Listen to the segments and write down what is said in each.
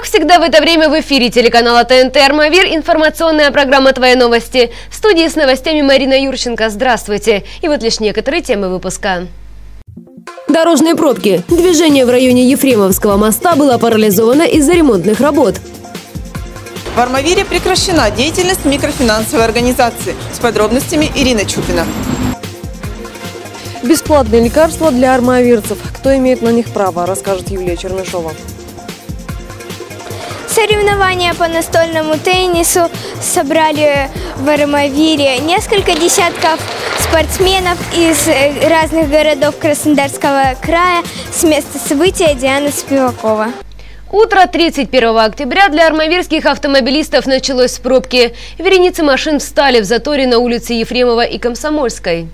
Как всегда в это время в эфире телеканала ТНТ «Армавир» информационная программа «Твои новости». В студии с новостями Марина Юрченко. Здравствуйте. И вот лишь некоторые темы выпуска. Дорожные пробки. Движение в районе Ефремовского моста было парализовано из-за ремонтных работ. В Армавире прекращена деятельность микрофинансовой организации. С подробностями Ирина Чупина. Бесплатные лекарства для армавирцев. Кто имеет на них право, расскажет Юлия Чернышова. Соревнования по настольному теннису собрали в Армавире несколько десятков спортсменов из э, разных городов Краснодарского края. С места события Диана Спивакова. Утро 31 октября для армавирских автомобилистов началось с пробки. Вереницы машин встали в заторе на улице Ефремова и Комсомольской.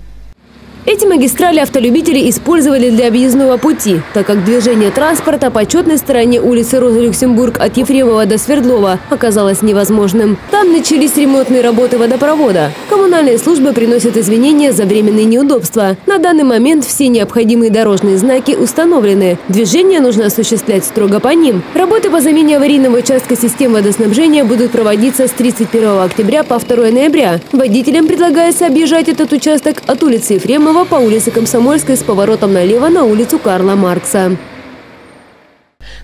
Эти магистрали автолюбители использовали для объездного пути, так как движение транспорта по четной стороне улицы Роза-Люксембург от Ефремова до Свердлова оказалось невозможным. Там начались ремонтные работы водопровода. Коммунальные службы приносят извинения за временные неудобства. На данный момент все необходимые дорожные знаки установлены. Движение нужно осуществлять строго по ним. Работы по замене аварийного участка системы водоснабжения будут проводиться с 31 октября по 2 ноября. Водителям предлагается объезжать этот участок от улицы Ефремова Кириллова по улице Комсомольской с поворотом налево на улицу Карла Маркса.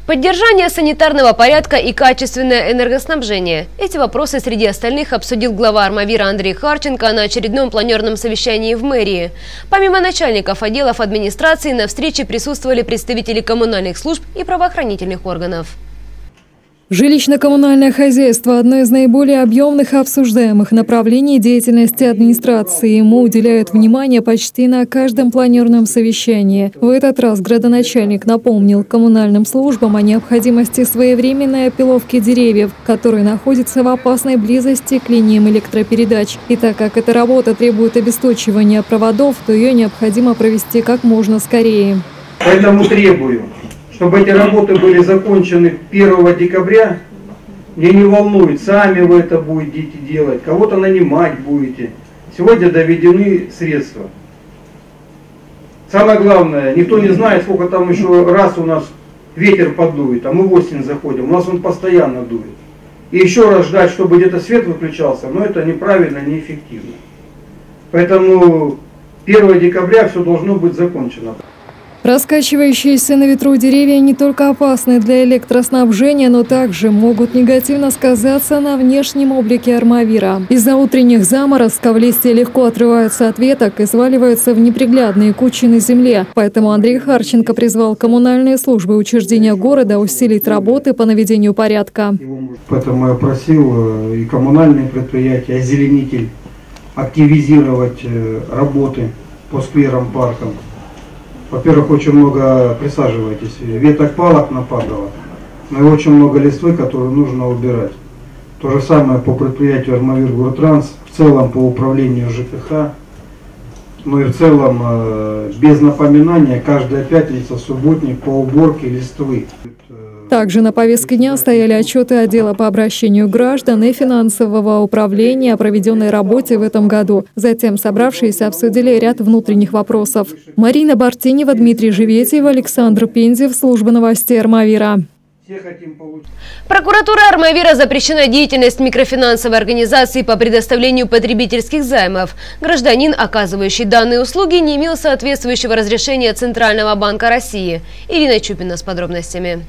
Поддержание санитарного порядка и качественное энергоснабжение. Эти вопросы среди остальных обсудил глава Армавира Андрей Харченко на очередном планерном совещании в мэрии. Помимо начальников отделов администрации на встрече присутствовали представители коммунальных служб и правоохранительных органов. Жилищно-коммунальное хозяйство – одно из наиболее объемных и обсуждаемых направлений деятельности администрации. Ему уделяют внимание почти на каждом планерном совещании. В этот раз градоначальник напомнил коммунальным службам о необходимости своевременной опиловки деревьев, которые находятся в опасной близости к линиям электропередач. И так как эта работа требует обесточивания проводов, то ее необходимо провести как можно скорее. Поэтому требую чтобы эти работы были закончены 1 декабря, мне не волнует, сами вы это будете делать, кого-то нанимать будете. Сегодня доведены средства. Самое главное, никто не знает, сколько там еще раз у нас ветер подует, а мы в осень заходим, у нас он постоянно дует. И еще раз ждать, чтобы где-то свет выключался, но это неправильно, неэффективно. Поэтому 1 декабря все должно быть закончено. Раскачивающиеся на ветру деревья не только опасны для электроснабжения, но также могут негативно сказаться на внешнем облике армавира. Из-за утренних заморозков листья легко отрываются от веток и сваливаются в неприглядные кучи на земле. Поэтому Андрей Харченко призвал коммунальные службы учреждения города усилить работы по наведению порядка. Поэтому я просил э, и коммунальные предприятия, озеленитель активизировать э, работы по скверам, паркам. Во-первых, очень много, присаживайтесь, веток палок нападало, но и очень много листвы, которую нужно убирать. То же самое по предприятию Армавир Гуртранс, в целом по управлению ЖКХ, ну и в целом э, без напоминания каждая пятница, субботник по уборке листвы. Также на повестке дня стояли отчеты отдела по обращению граждан и финансового управления о проведенной работе в этом году. Затем собравшиеся обсудили ряд внутренних вопросов. Марина Бартинева, Дмитрий Живетьев, Александр Пензев, служба новостей Армавира. Прокуратура Армавира запрещена деятельность микрофинансовой организации по предоставлению потребительских займов. Гражданин, оказывающий данные услуги, не имел соответствующего разрешения Центрального банка России. Ирина Чупина с подробностями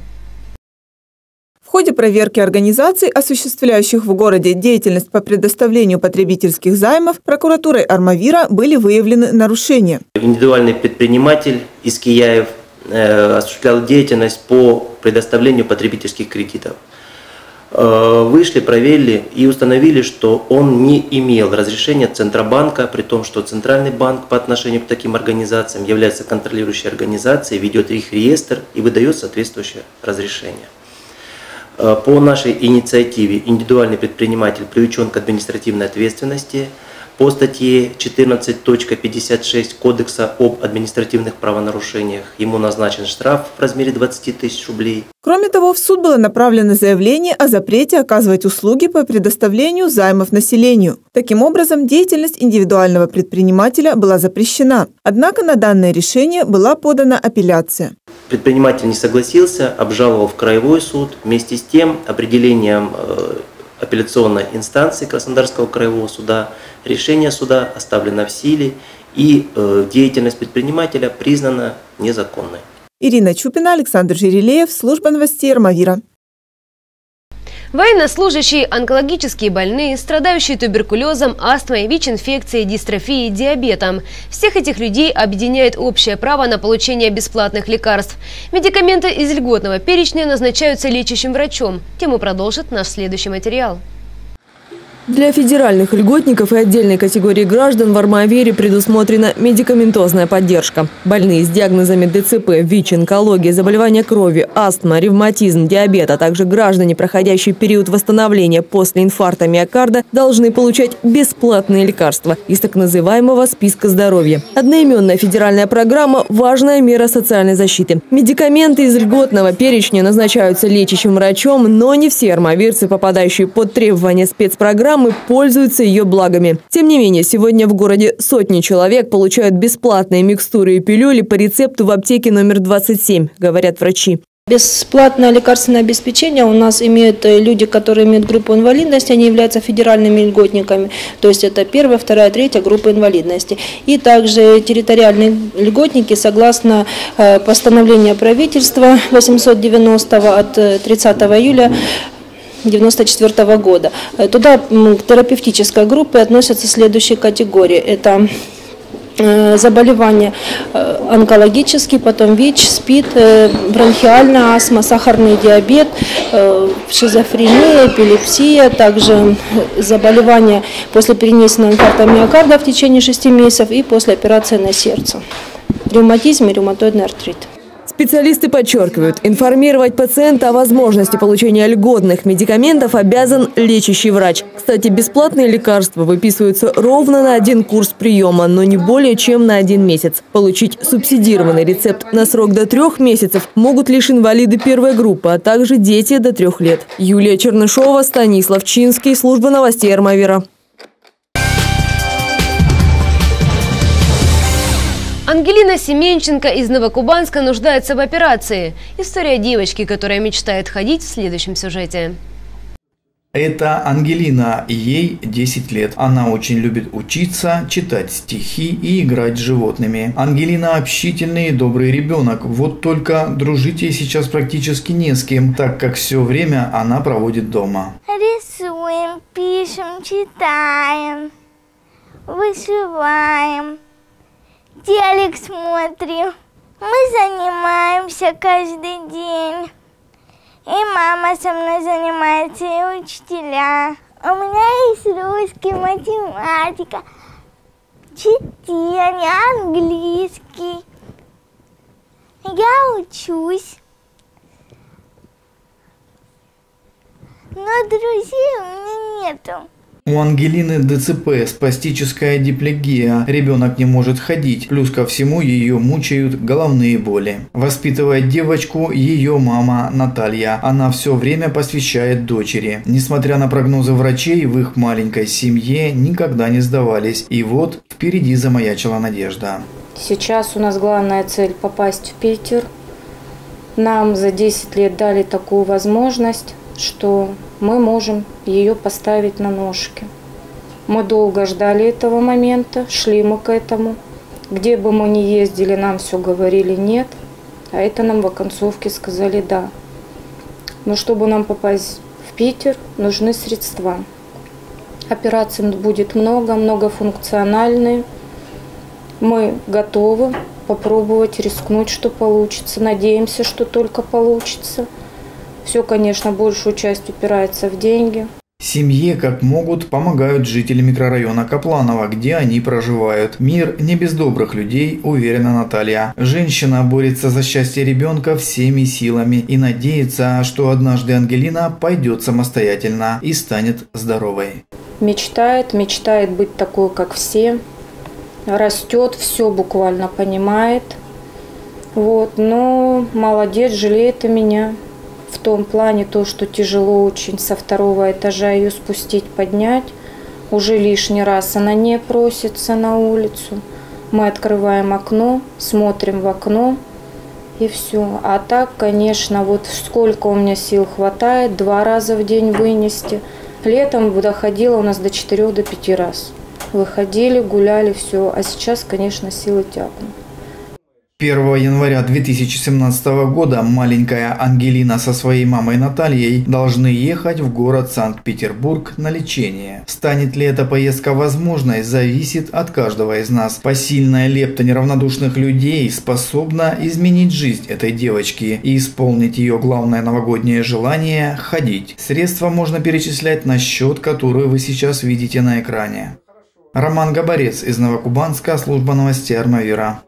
ходе проверки организаций, осуществляющих в городе деятельность по предоставлению потребительских займов, прокуратурой Армавира были выявлены нарушения. Индивидуальный предприниматель из Кияев э, осуществлял деятельность по предоставлению потребительских кредитов. Э, вышли, проверили и установили, что он не имел разрешения Центробанка, при том, что Центральный банк по отношению к таким организациям является контролирующей организацией, ведет их реестр и выдает соответствующее разрешение. Э, по нашей инициативе индивидуальный предприниматель привлечен к административной ответственности. по статье 14.56 Кодекса об административных правонарушениях ему назначен штраф в размере 20 тысяч рублей. Кроме того, в суд было направлено заявление о запрете оказывать услуги по предоставлению займов населению. Таким образом, деятельность индивидуального предпринимателя была запрещена. Однако на данное решение была подана апелляция. Предприниматель не согласился, обжаловал в краевой суд. Вместе с тем определением э, апелляционной инстанции Краснодарского краевого суда решение суда оставлено в силе и э, деятельность предпринимателя признана незаконной. Ирина Чупина, Александр Жирилеев, служба новостей Армавира. Военнослужащие, онкологические больные, страдающие туберкулезом, астмой, ВИЧ-инфекцией, дистрофией, диабетом. Всех этих людей объединяет общее право на получение бесплатных лекарств. Медикаменты из льготного перечня назначаются лечащим врачом. Тему продолжит наш следующий материал. Для федеральных льготников и отдельной категории граждан в Армавире предусмотрена медикаментозная поддержка. Больные с диагнозами ДЦП, ВИЧ, онкология, заболевания крови, астма, ревматизм, диабет, а также граждане, проходящие период восстановления после инфаркта миокарда, должны получать бесплатные лекарства из так называемого списка здоровья. Одноименная федеральная программа – важная мера социальной защиты. Медикаменты из льготного перечня назначаются лечащим врачом, но не все армавирцы, попадающие под требования спецпрограммы, программы пользуются ее благами. Тем не менее, сегодня в городе сотни человек получают бесплатные микстуры и пилюли по рецепту в аптеке номер 27, говорят врачи. Бесплатное лекарственное обеспечение у нас имеют э, люди, которые имеют группу инвалидности, они являются федеральными льготниками, то есть это первая, вторая, третья группа инвалидности. И также территориальные льготники, согласно э, постановлению правительства 890 от 30 э, июля 1994 года. Э, туда к терапевтической группе относятся следующие категории. Это э, заболевания э, онкологические, потом ВИЧ, СПИД, бронхиальная астма, сахарный диабет, шизофрения, эпилепсия, также заболевания после перенесенного инфаркта миокарда в течение 6 месяцев и после операции на сердце, ревматизм и ревматоидный артрит. Специалисты подчеркивают, информировать пациента о возможности получения льготных медикаментов обязан лечащий врач. Кстати, бесплатные лекарства выписываются ровно на один курс приема, но не более чем на один месяц. Получить субсидированный рецепт на срок до трех месяцев могут лишь инвалиды первой группы, а также дети до трех лет. Юлия Чернышова, Станислав Чинский, служба новостей Армавира. Ангелина Семенченко из Новокубанска нуждается в операции. История девочки, которая мечтает ходить в следующем сюжете. Это Ангелина, ей 10 лет. Она очень любит учиться, читать стихи и играть с животными. Ангелина общительный и добрый ребенок, вот только дружить ей сейчас практически не с кем, так как все время она проводит дома. Рисуем, пишем, читаем, вышиваем телек смотрим. Мы занимаемся каждый день. И мама со мной занимается, и учителя. У меня есть русский, математика, чтение, английский. Я учусь. Но друзей у меня нету. У Ангелины ДЦП, спастическая диплегия, ребенок не может ходить, плюс ко всему ее мучают головные боли. Воспитывает девочку ее мама Наталья, она все время посвящает дочери. Несмотря на прогнозы врачей, в их маленькой семье никогда не сдавались, и вот впереди замаячила надежда. Сейчас у нас главная цель попасть в Питер. Нам за 10 лет дали такую возможность, что мы можем ее поставить на ножки. Мы долго ждали этого момента, шли мы к этому. Где бы мы ни ездили, нам все говорили нет, а это нам в оконцовке сказали да. Но чтобы нам попасть в Питер, нужны средства. Операций будет много, многофункциональные. Мы готовы попробовать рискнуть, что получится. Надеемся, что только получится. Все, конечно, большую часть упирается в деньги. Семье как могут помогают жители микрорайона Капланова, где они проживают. Мир не без добрых людей, уверена Наталья. Женщина борется за счастье ребенка всеми силами и надеется, что однажды Ангелина пойдет самостоятельно и станет здоровой. мечтает, мечтает быть такой, как все, растет, все буквально понимает. Вот, но молодец, жалеет и меня. В том плане то, что тяжело очень со второго этажа ее спустить, поднять. Уже лишний раз она не просится на улицу. Мы открываем окно, смотрим в окно и все. А так, конечно, вот сколько у меня сил хватает, два раза в день вынести. Летом доходило у нас до 4 до 5 раз. Выходили, гуляли, все. А сейчас, конечно, силы тягнут. 1 января 2017 года маленькая Ангелина со своей мамой Натальей должны ехать в город Санкт-Петербург на лечение. Станет ли эта поездка возможной, зависит от каждого из нас. Посильная лепта неравнодушных людей способна изменить жизнь этой девочки и исполнить ее главное новогоднее желание – ходить. Средства можно перечислять на счет, который вы сейчас видите на экране. Роман Габарец из Новокубанска, служба новостей Армавира.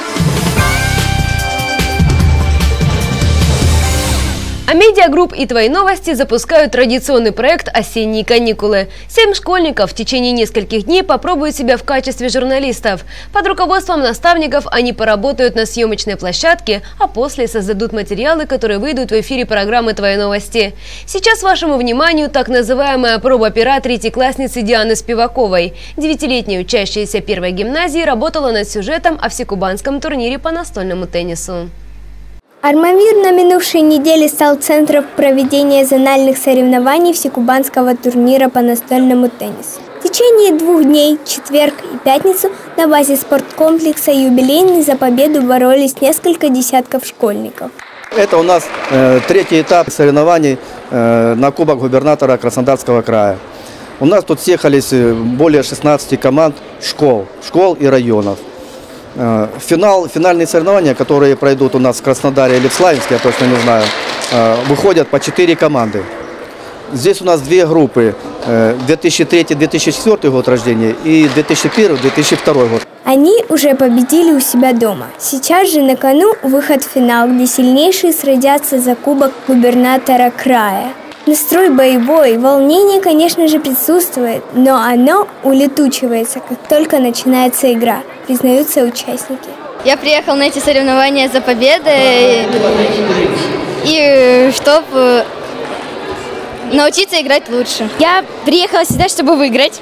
А Медиагрупп и «Твои новости» запускают традиционный проект «Осенние каникулы». Семь школьников в течение нескольких дней попробуют себя в качестве журналистов. Под руководством наставников они поработают на съемочной площадке, а после создадут материалы, которые выйдут в эфире программы «Твои новости». Сейчас вашему вниманию так называемая проба пера третьеклассницы Дианы Спиваковой. Девятилетняя учащаяся первой гимназии работала над сюжетом о всекубанском турнире по настольному теннису. Армавир на минувшей неделе стал центром проведения зональных соревнований всекубанского турнира по настольному теннису. В течение двух дней, четверг и пятницу, на базе спорткомплекса «Юбилейный» за победу боролись несколько десятков школьников. Это у нас э, третий этап соревнований э, на Кубок губернатора Краснодарского края. У нас тут съехались э, более 16 команд школ, школ и районов. Э, финал, финальные соревнования, которые пройдут у нас в Краснодаре или в Славянске, я точно не знаю, э, выходят по 4 команды. Здесь у нас две группы, 2003-2004 э, год рождения и 2001-2002 год. Они уже победили у себя дома. Сейчас же на кону выход в финал, где сильнейшие сразятся за кубок губернатора края. Настрой боевой, волнение, конечно же, присутствует, но оно улетучивается, как только начинается игра, признаются участники. Я приехал на эти соревнования за победой и чтобы научиться играть лучше. Я приехала сюда, чтобы выиграть.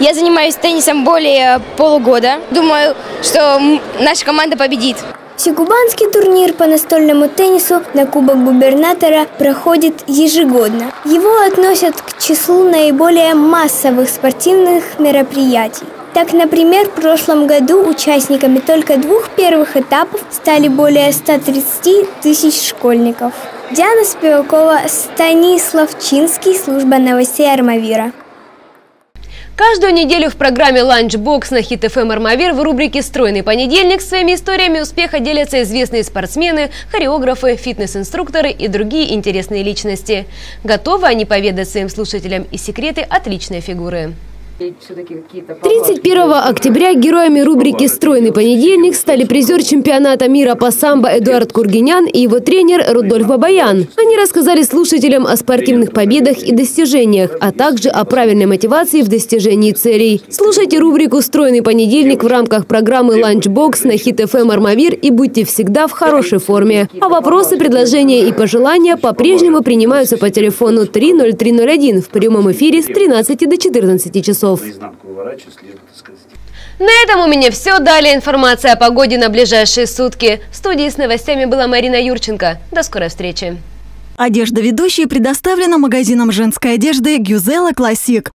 Я занимаюсь теннисом более полугода. Думаю, что наша команда победит. Всекубанский турнир по настольному теннису на Кубок губернатора проходит ежегодно. Его относят к числу наиболее массовых спортивных мероприятий. Так, например, в прошлом году участниками только двух первых этапов стали более 130 тысяч школьников. Диана Спивакова, Станислав Чинский, служба новостей Армавира. Каждую неделю в программе «Ланчбокс» на Хит ФМ «Армавир» в рубрике «Стройный понедельник» своими историями успеха делятся известные спортсмены, хореографы, фитнес-инструкторы и другие интересные личности. Готовы они поведать своим слушателям и секреты отличной фигуры. 31 октября героями рубрики «Стройный понедельник» стали призер чемпионата мира по самбо Эдуард Кургинян и его тренер Рудольф Бабаян. Они рассказали слушателям о спортивных победах и достижениях, а также о правильной мотивации в достижении целей. Слушайте рубрику «Стройный понедельник» в рамках программы «Ланчбокс» на Хит ФМ «Армавир» и будьте всегда в хорошей форме. А вопросы, предложения и пожелания по-прежнему принимаются по телефону 30301 в прямом эфире с 13 до 14 часов часов. На этом у меня все. Далее информация о погоде на ближайшие сутки. В студии с новостями была Марина Юрченко. До скорой встречи. Одежда ведущей предоставлена магазином женской одежды «Гюзела Классик».